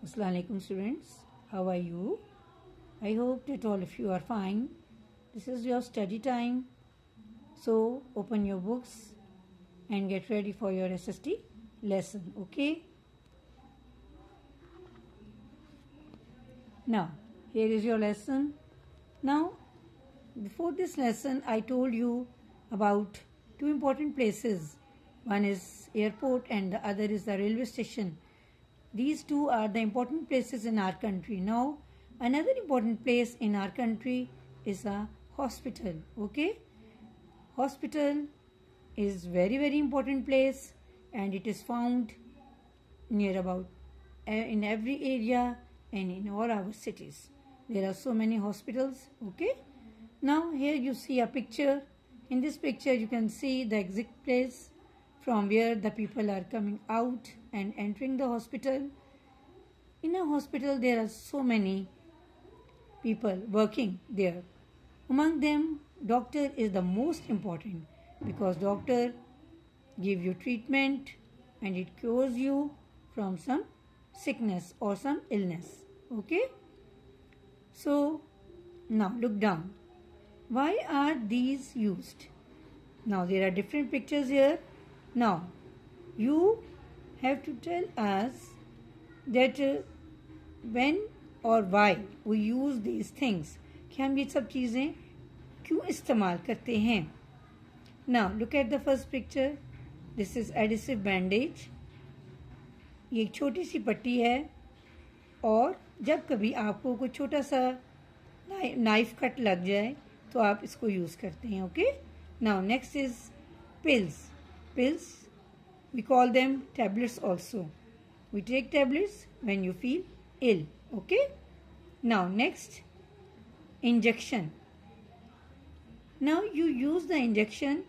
Assalamualaikum students. How are you? I hope that all of you are fine. This is your study time. So open your books and get ready for your SST lesson okay? Now here is your lesson. Now before this lesson I told you about two important places. One is airport and the other is the railway station these two are the important places in our country. Now, another important place in our country is a hospital. Okay? Hospital is very very important place and it is found near about eh, in every area and in all our cities. There are so many hospitals. Okay? Now, here you see a picture. In this picture, you can see the exit place from where the people are coming out and entering the hospital. In a hospital, there are so many people working there. Among them, doctor is the most important because doctor give you treatment and it cures you from some sickness or some illness. Okay? So, now look down. Why are these used? Now, there are different pictures here. Now, you have to tell us that uh, when or why we use these things कि हम ये सब चीज़ें क्यों इस्तेमाल करते हैं now look at the first picture this is adhesive bandage ये एक छोटी सी पट्टी है और जब कभी आपको कोई छोटा सा नाइफ कट लग जाए तो आप इसको यूज़ करते हैं okay now next is pills pills we call them tablets also. We take tablets when you feel ill okay? Now next injection. Now you use the injection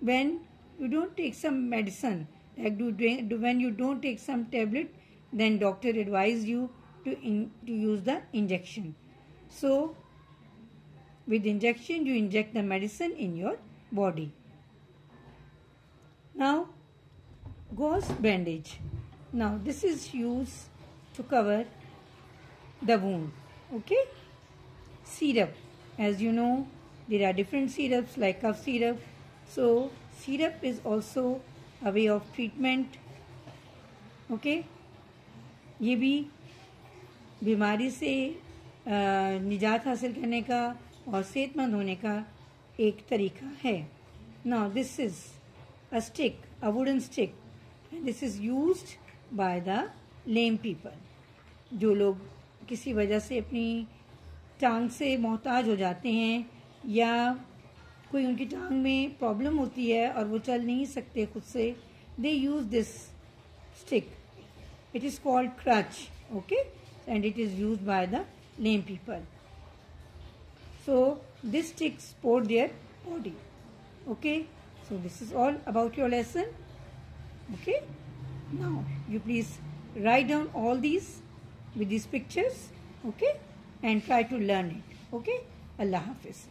when you don't take some medicine. Like do, do when you don't take some tablet then doctor advise you to in, to use the injection. So with injection you inject the medicine in your body now, gauze bandage. Now, this is used to cover the wound. Okay? Syrup. As you know, there are different syrups like cough syrup. So, syrup is also a way of treatment. Okay? ये भी बीमारी से निजात हासिल करने का और सेहतमंद होने का एक तरीका है now this is a stick, a wooden stick. And this is used by the lame people. जो लोग किसी वजह से अपनी टांग से मोहताज हो जाते हैं या कोई उनकी टांग में प्रॉब्लम होती है और वो चल नहीं सकते खुद से they use this stick it is called crutch okay and it is used by the lame people so this stick support their body okay So this is all about your lesson. Okay. Now you please write down all these with these pictures. Okay. And try to learn it. Okay. Allah Hafiz.